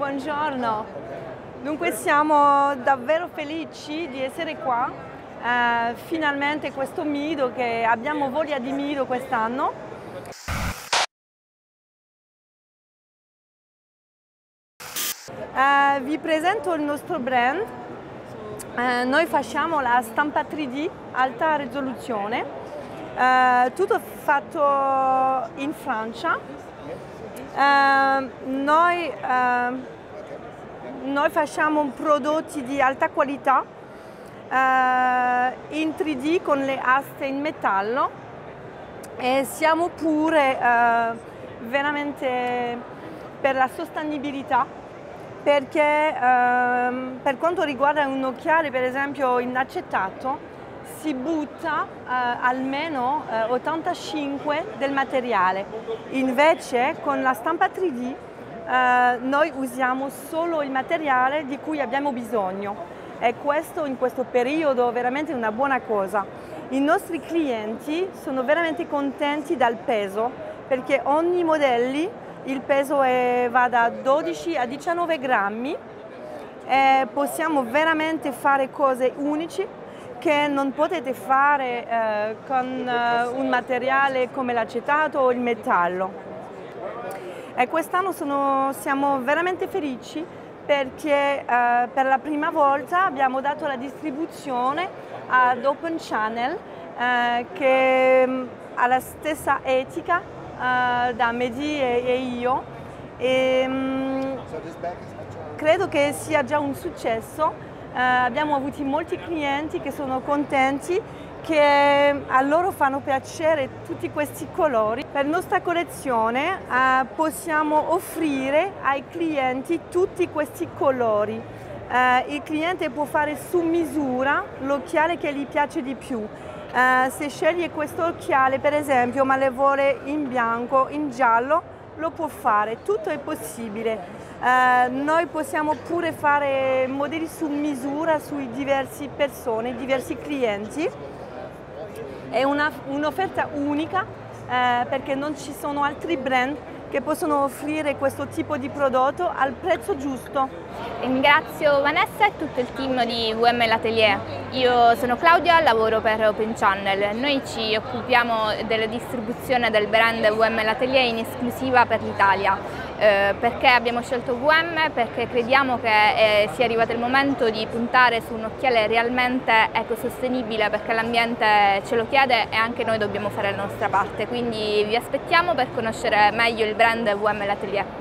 Buongiorno. Dunque siamo davvero felici di essere qua. Eh, finalmente questo Mido che abbiamo voglia di Mido quest'anno. Eh, vi presento il nostro brand. Eh, noi facciamo la stampa 3D alta risoluzione, eh, tutto fatto in Francia noi, uh, noi, facciamo prodotti di alta qualità uh, in 3D con le aste in metallo e siamo pure uh, veramente per la sostenibilità perché ehm, per quanto riguarda un occhiale per esempio in acetato si butta eh, almeno eh, 85 del materiale. Invece con la stampa 3D eh, noi usiamo solo il materiale di cui abbiamo bisogno e questo in questo periodo è veramente una buona cosa. I nostri clienti sono veramente contenti dal peso perché ogni modello il peso è, va da 12 a 19 grammi e possiamo veramente fare cose unici che non potete fare eh, con eh, un materiale come l'acetato o il metallo. E quest'anno siamo veramente felici perché eh, per la prima volta abbiamo dato la distribuzione ad Open Channel eh, che mm, ha la stessa etica eh, da Medi e, e io e, mh, mm, credo che sia già un successo eh, abbiamo avuto molti clienti che sono contenti che a loro fanno piacere tutti questi colori. Per nostra collezione eh, possiamo offrire ai clienti tutti questi colori. Eh, il cliente può fare su misura l'occhiale che gli piace di più. Eh, se sceglie questo occhiale per esempio ma le vuole in bianco, in giallo, lo può fare, tutto è possibile. Eh, noi possiamo pure fare modelli su misura sui diversi persone, diversi clienti. È un'offerta un unica eh, perché non ci sono altri brand che possono offrire questo tipo di prodotto al prezzo giusto. Ringrazio Vanessa e tutto il team di VM L'Atelier. Io sono Claudia, lavoro per Open Channel. Noi ci occupiamo della distribuzione del brand VM L'Atelier in esclusiva per l'Italia. Eh, perché abbiamo scelto VM? Perché crediamo che eh, sia arrivato il momento di puntare su un occhiale realmente ecosostenibile perché l'ambiente ce lo chiede e anche noi dobbiamo fare la nostra parte. Quindi vi aspettiamo per conoscere meglio il brand VM L'Atelier.